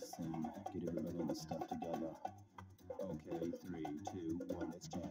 this thing. Get everybody in the stuff together. Okay, three, two, one, let's jam.